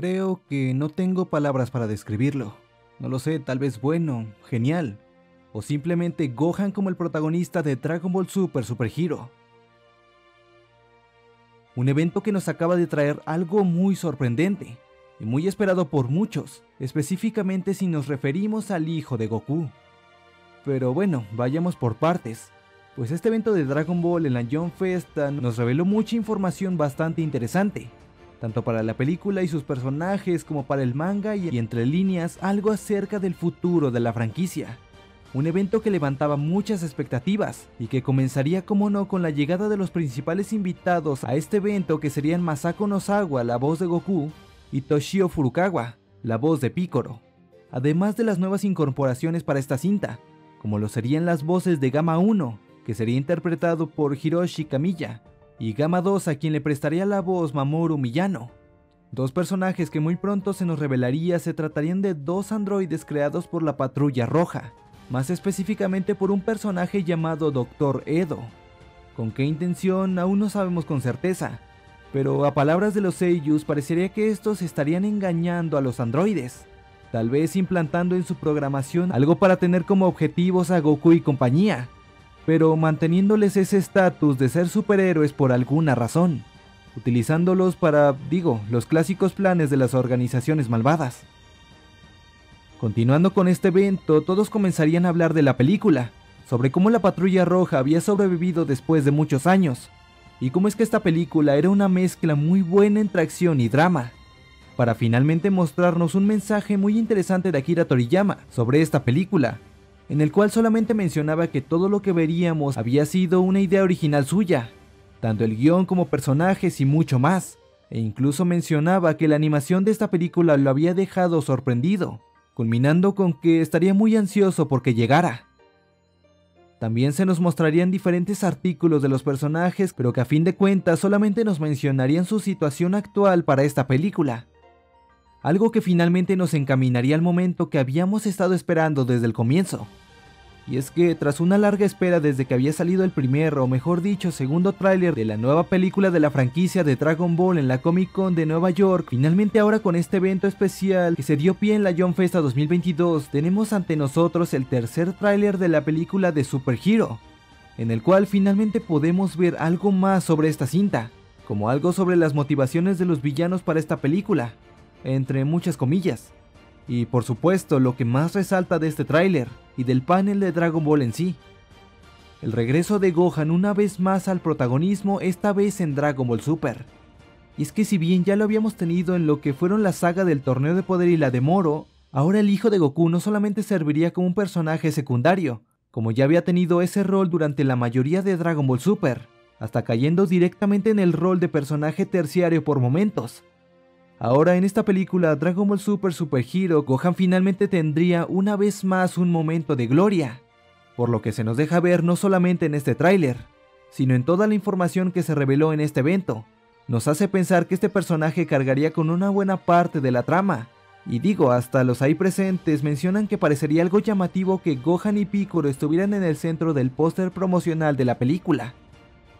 Creo que no tengo palabras para describirlo. No lo sé, tal vez bueno, genial, o simplemente Gohan como el protagonista de Dragon Ball Super Super Hero. Un evento que nos acaba de traer algo muy sorprendente y muy esperado por muchos, específicamente si nos referimos al hijo de Goku. Pero bueno, vayamos por partes, pues este evento de Dragon Ball en la Young Festa nos reveló mucha información bastante interesante, tanto para la película y sus personajes como para el manga y entre líneas algo acerca del futuro de la franquicia. Un evento que levantaba muchas expectativas y que comenzaría como no con la llegada de los principales invitados a este evento que serían Masako Nozawa, la voz de Goku, y Toshio Furukawa, la voz de Piccolo. Además de las nuevas incorporaciones para esta cinta, como lo serían las voces de Gama 1, que sería interpretado por Hiroshi Kamiya, y Gama 2 a quien le prestaría la voz Mamoru Miyano. Dos personajes que muy pronto se nos revelaría se tratarían de dos androides creados por la Patrulla Roja, más específicamente por un personaje llamado Dr. Edo. ¿Con qué intención? Aún no sabemos con certeza, pero a palabras de los Seiyus parecería que estos estarían engañando a los androides, tal vez implantando en su programación algo para tener como objetivos a Goku y compañía, pero manteniéndoles ese estatus de ser superhéroes por alguna razón, utilizándolos para, digo, los clásicos planes de las organizaciones malvadas. Continuando con este evento, todos comenzarían a hablar de la película, sobre cómo la patrulla roja había sobrevivido después de muchos años, y cómo es que esta película era una mezcla muy buena entre acción y drama, para finalmente mostrarnos un mensaje muy interesante de Akira Toriyama sobre esta película, en el cual solamente mencionaba que todo lo que veríamos había sido una idea original suya, tanto el guion como personajes y mucho más, e incluso mencionaba que la animación de esta película lo había dejado sorprendido, culminando con que estaría muy ansioso porque llegara. También se nos mostrarían diferentes artículos de los personajes, pero que a fin de cuentas solamente nos mencionarían su situación actual para esta película. Algo que finalmente nos encaminaría al momento que habíamos estado esperando desde el comienzo, y es que tras una larga espera desde que había salido el primer, o mejor dicho, segundo tráiler de la nueva película de la franquicia de Dragon Ball en la Comic Con de Nueva York, finalmente ahora con este evento especial que se dio pie en la John Festa 2022, tenemos ante nosotros el tercer tráiler de la película de Super Hero, en el cual finalmente podemos ver algo más sobre esta cinta, como algo sobre las motivaciones de los villanos para esta película, entre muchas comillas. Y por supuesto, lo que más resalta de este tráiler y del panel de Dragon Ball en sí. El regreso de Gohan una vez más al protagonismo, esta vez en Dragon Ball Super. Y es que si bien ya lo habíamos tenido en lo que fueron la saga del torneo de poder y la de Moro, ahora el hijo de Goku no solamente serviría como un personaje secundario, como ya había tenido ese rol durante la mayoría de Dragon Ball Super, hasta cayendo directamente en el rol de personaje terciario por momentos, Ahora en esta película Dragon Ball Super Super Hero, Gohan finalmente tendría una vez más un momento de gloria, por lo que se nos deja ver no solamente en este tráiler, sino en toda la información que se reveló en este evento. Nos hace pensar que este personaje cargaría con una buena parte de la trama, y digo, hasta los ahí presentes mencionan que parecería algo llamativo que Gohan y Piccolo estuvieran en el centro del póster promocional de la película.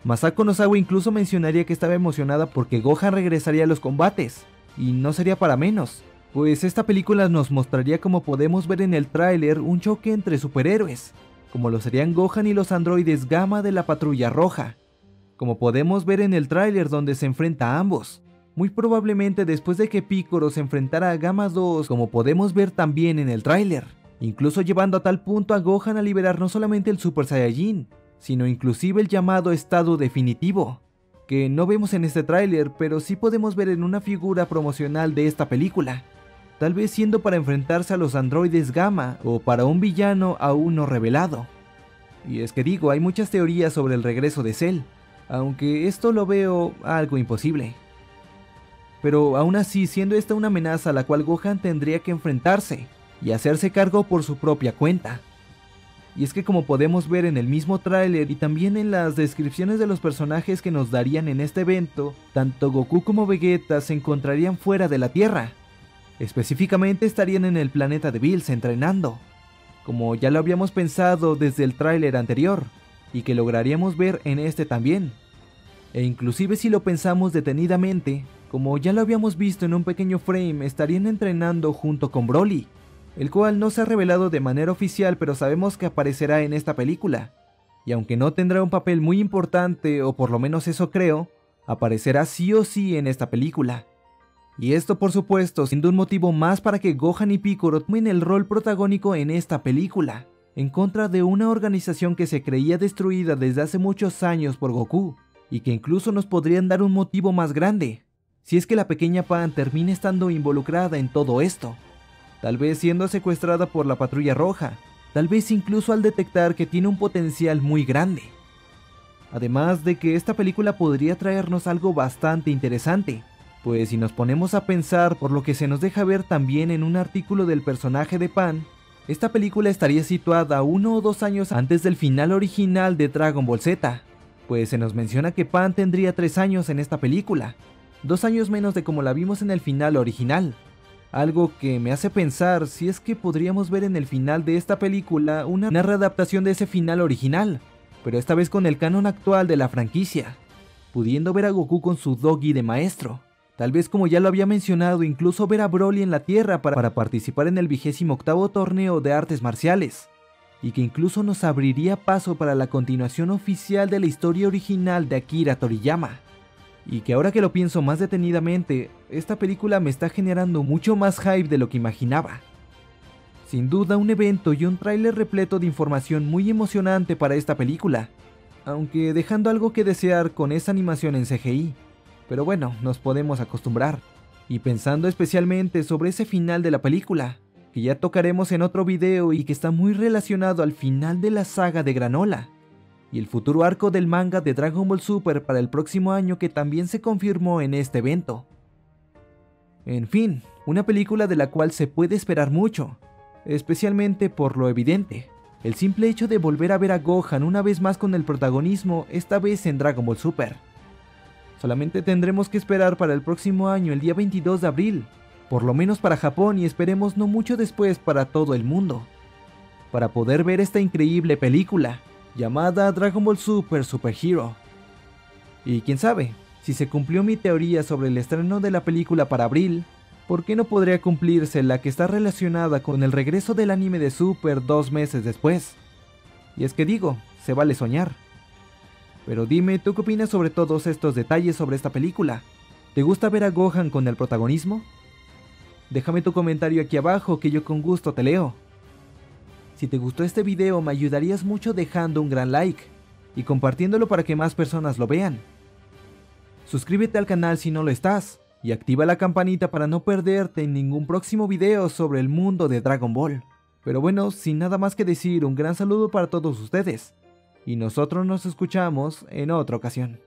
Masako Nozawa incluso mencionaría que estaba emocionada porque Gohan regresaría a los combates, y no sería para menos, pues esta película nos mostraría como podemos ver en el tráiler un choque entre superhéroes, como lo serían Gohan y los androides Gamma de la Patrulla Roja, como podemos ver en el tráiler donde se enfrenta a ambos, muy probablemente después de que Piccolo se enfrentara a Gamma 2 como podemos ver también en el tráiler, incluso llevando a tal punto a Gohan a liberar no solamente el Super Saiyajin, sino inclusive el llamado estado definitivo, que no vemos en este tráiler, pero sí podemos ver en una figura promocional de esta película. Tal vez siendo para enfrentarse a los androides Gamma o para un villano aún no revelado. Y es que digo, hay muchas teorías sobre el regreso de Cell, aunque esto lo veo algo imposible. Pero aún así, siendo esta una amenaza a la cual Gohan tendría que enfrentarse y hacerse cargo por su propia cuenta. Y es que como podemos ver en el mismo tráiler y también en las descripciones de los personajes que nos darían en este evento, tanto Goku como Vegeta se encontrarían fuera de la Tierra. Específicamente estarían en el planeta de Bills entrenando, como ya lo habíamos pensado desde el tráiler anterior, y que lograríamos ver en este también. E inclusive si lo pensamos detenidamente, Como ya lo habíamos visto en un pequeño frame, estarían entrenando junto con Broly, el cual no se ha revelado de manera oficial pero sabemos que aparecerá en esta película. Y aunque no tendrá un papel muy importante, o por lo menos eso creo, aparecerá sí o sí en esta película. Y esto por supuesto siendo un motivo más para que Gohan y Piccolo tomen el rol protagónico en esta película, en contra de una organización que se creía destruida desde hace muchos años por Goku, y que incluso nos podrían dar un motivo más grande, si es que la pequeña Pan termina estando involucrada en todo esto, tal vez siendo secuestrada por la patrulla roja, tal vez incluso al detectar que tiene un potencial muy grande. Además de que esta película podría traernos algo bastante interesante, pues si nos ponemos a pensar por lo que se nos deja ver también en un artículo del personaje de Pan, esta película estaría situada uno o dos años antes del final original de Dragon Ball Z, pues se nos menciona que Pan tendría tres años en esta película, dos años menos de como la vimos en el final original. Algo que me hace pensar si es que podríamos ver en el final de esta película una, readaptación de ese final original, pero esta vez con el canon actual de la franquicia, pudiendo ver a Goku con su doggy de maestro. Tal vez como ya lo había mencionado, incluso ver a Broly en la Tierra para, para participar en el vigésimo octavo torneo de artes marciales, y que incluso nos abriría paso para la continuación oficial de la historia original de Akira Toriyama. Y que ahora que lo pienso más detenidamente, esta película me está generando mucho más hype de lo que imaginaba. Sin duda un evento y un tráiler repleto de información muy emocionante para esta película, aunque dejando algo que desear con esa animación en CGI. Pero bueno, nos podemos acostumbrar. Y pensando especialmente sobre ese final de la película, que ya tocaremos en otro video y que está muy relacionado al final de la saga de Granola, y el futuro arco del manga de Dragon Ball Super para el próximo año que también se confirmó en este evento. En fin, una película de la cual se puede esperar mucho, especialmente por lo evidente, el simple hecho de volver a ver a Gohan una vez más con el protagonismo, esta vez en Dragon Ball Super. Solamente tendremos que esperar para el próximo año, el día 22 de abril, por lo menos para Japón y esperemos no mucho después para todo el mundo, para poder ver esta increíble película, llamada Dragon Ball Super Super Hero. Y quién sabe, si se cumplió mi teoría sobre el estreno de la película para abril, ¿por qué no podría cumplirse la que está relacionada con el regreso del anime de Super dos meses después? Y es que digo, se vale soñar. Pero dime, ¿tú qué opinas sobre todos estos detalles sobre esta película? ¿Te gusta ver a Gohan con el protagonismo? Déjame tu comentario aquí abajo que yo con gusto te leo. Si te gustó este video me ayudarías mucho dejando un gran like y compartiéndolo para que más personas lo vean. Suscríbete al canal si no lo estás y activa la campanita para no perderte ningún próximo video sobre el mundo de Dragon Ball. Pero bueno, sin nada más que decir, un gran saludo para todos ustedes y nosotros nos escuchamos en otra ocasión.